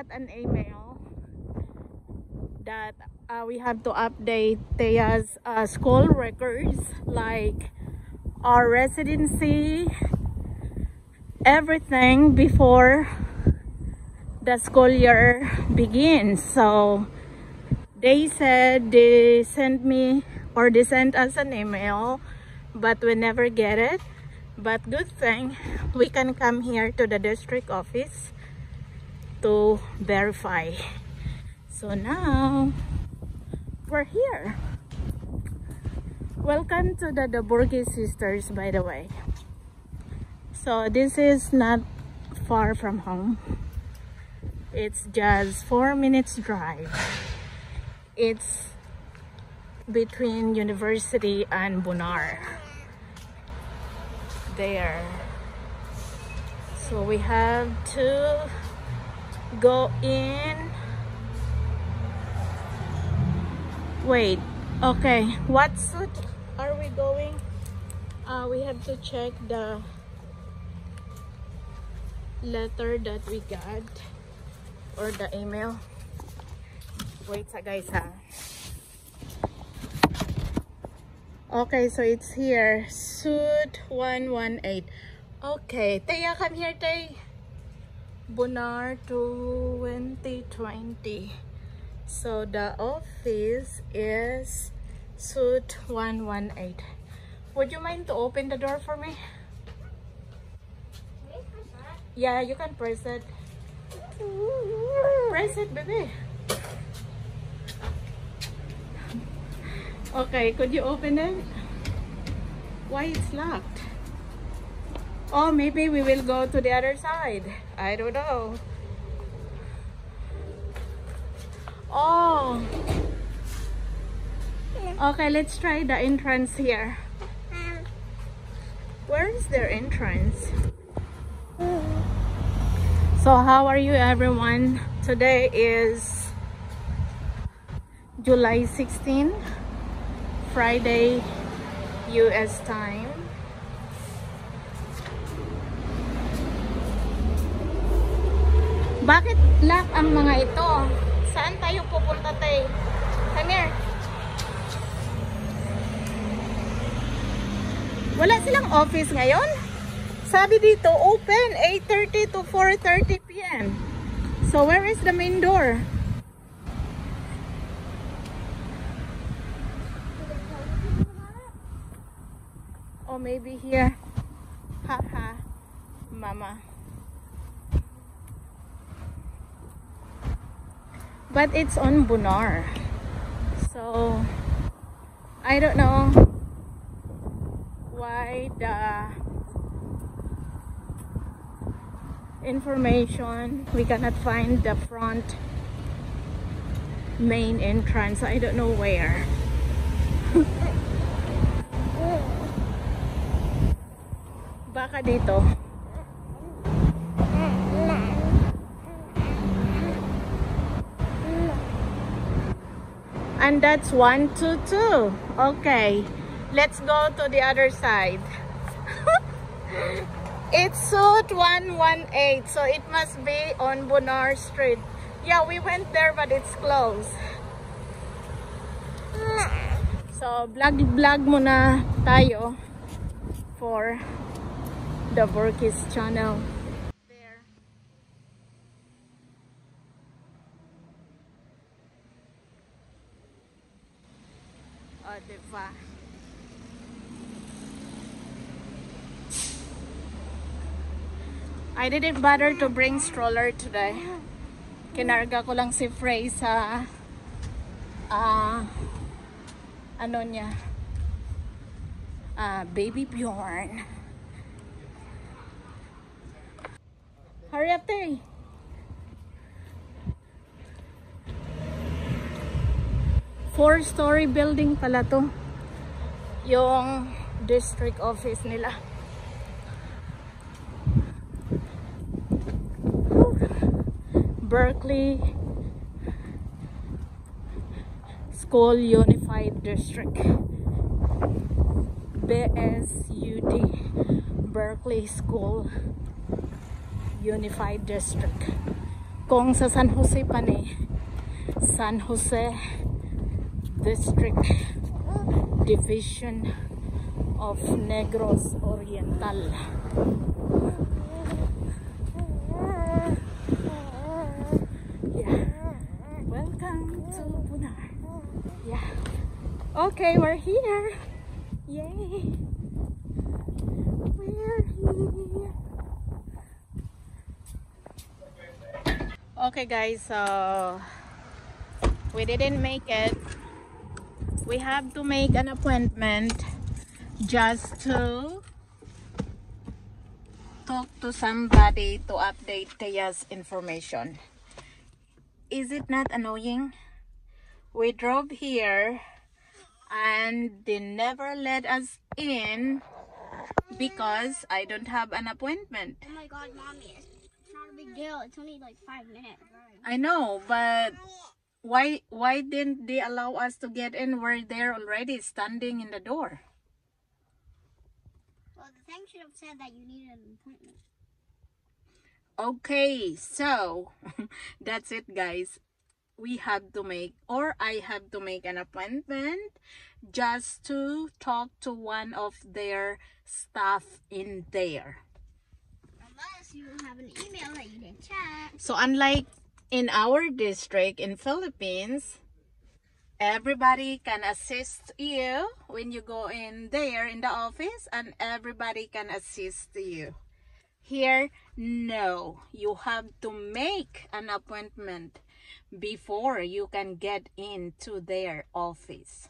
got an email that uh, we have to update Thea's uh, school records like our residency, everything before the school year begins. So they said they sent me or they sent us an email but we never get it but good thing we can come here to the district office to verify. So now we're here. Welcome to the, Burgess sisters by the way. So this is not far from home. It's just four minutes drive. It's between university and Bonar. There. So we have to go in wait okay what suit are we going uh, we have to check the letter that we got or the email wait sa guys ha Okay, so it's here. Suit 118. Okay, Taya, come here, Tay. Bonar 2020. So the office is Suit 118. Would you mind to open the door for me? Yeah, you can press it. Press it, baby. Okay, could you open it? Why it's locked? Oh, maybe we will go to the other side. I don't know. Oh. Okay, let's try the entrance here. Where is their entrance? So how are you everyone? Today is July 16 Friday US time. Bakit lock ang mga ito? Saan tayo pupunta tay? Come here. Wala silang office ngayon? Sabi dito, open 8.30 to 4.30 p.m. So where is the main door? or maybe here haha mama but it's on Bunar. So I don't know why the information we cannot find the front main entrance. I don't know where. Baka dito and that's one two two. Okay. Let's go to the other side. It's suit 118 so it must be on Bonar Street. Yeah we went there but it's closed. So vlog vlog muna tayo for the Burkis channel. Oh, diba? I didn't bother to bring stroller today. Kinarga ko lang si Frey sa uh, ano niya uh, baby Bjorn. Hurry up there. Four-story building pala to. Yung district office nila. Berkeley School Unified District. BSUD. Berkeley School Unified District. kung sa San Jose pa ni San Jose District Division of Negros Oriental. Yeah. Welcome to Bonar yeah. Okay we're here. Yay. We're here. Okay guys so we didn't make it we have to make an appointment just to talk to somebody to update Thea's information is it not annoying we drove here and they never let us in because I don't have an appointment Oh my god, mommy, it's not a big deal. It's only like five minutes. I know, but why why didn't they allow us to get in? We're there already, standing in the door. Well, the thing should have said that you needed an appointment. Okay, so that's it, guys. We have to make, or I have to make an appointment just to talk to one of their staff in there. Unless you have an email that you didn't check. So unlike in our district in Philippines, everybody can assist you when you go in there in the office and everybody can assist you. Here, no. You have to make an appointment before you can get into their office.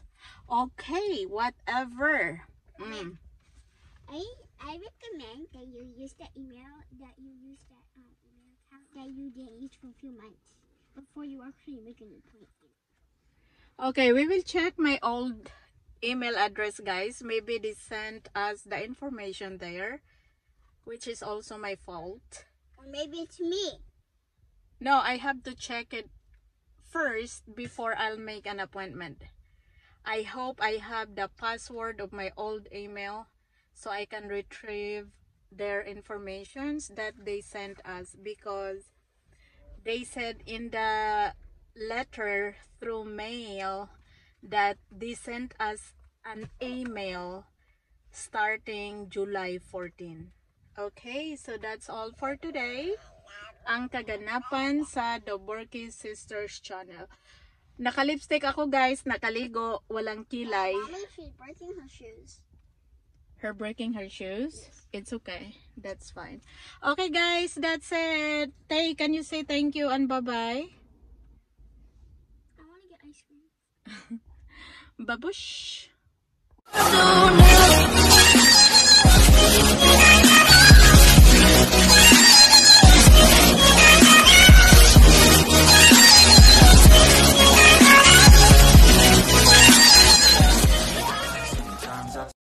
Okay, whatever. Mm. I I recommend that you use the email that you used that that you didn't use for a few months before you actually make an appointment. Okay, we will check my old email address, guys. Maybe they sent us the information there, which is also my fault. Or maybe it's me. No, I have to check it first before I'll make an appointment. I hope I have the password of my old email so I can retrieve their informations that they sent us because they said in the letter through mail that they sent us an email starting July 14. Okay, so that's all for today. Ang kaganapan sa The Borky Sisters channel. Naka-lipstick ako guys, nakaligo, walang kilay. Mommy, she's breaking her shoes. Her breaking her shoes? It's okay. That's fine. Okay guys, that's it. Tay, can you say thank you and bye-bye? I want to get ice cream. Babush!